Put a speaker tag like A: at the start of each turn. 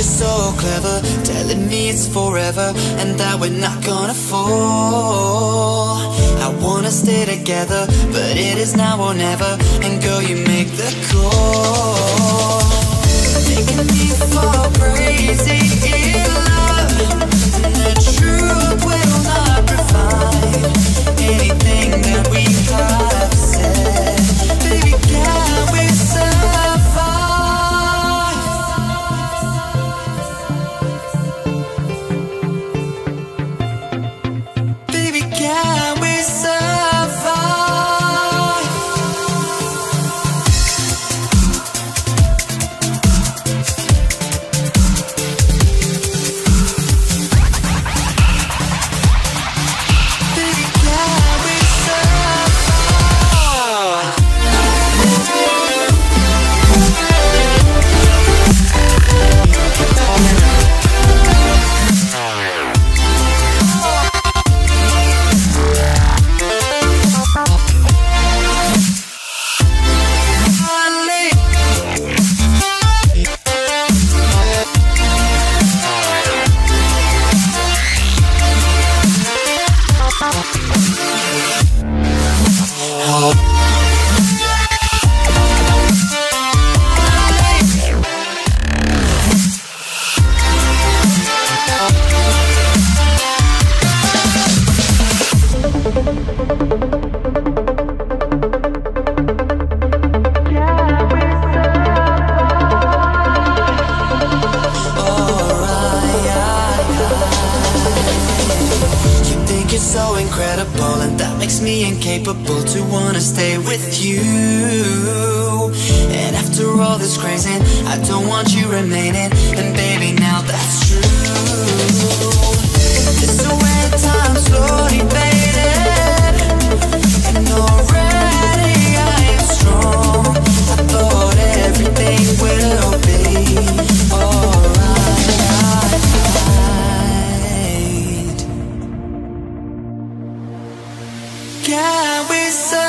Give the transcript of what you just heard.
A: you're so clever, telling me it's forever and that we're not gonna fall. I wanna stay together, but it is now or never. And girl, you make the call. Making me fall crazy me incapable to wanna stay with you. And after all this crazy, I don't want you remaining. And so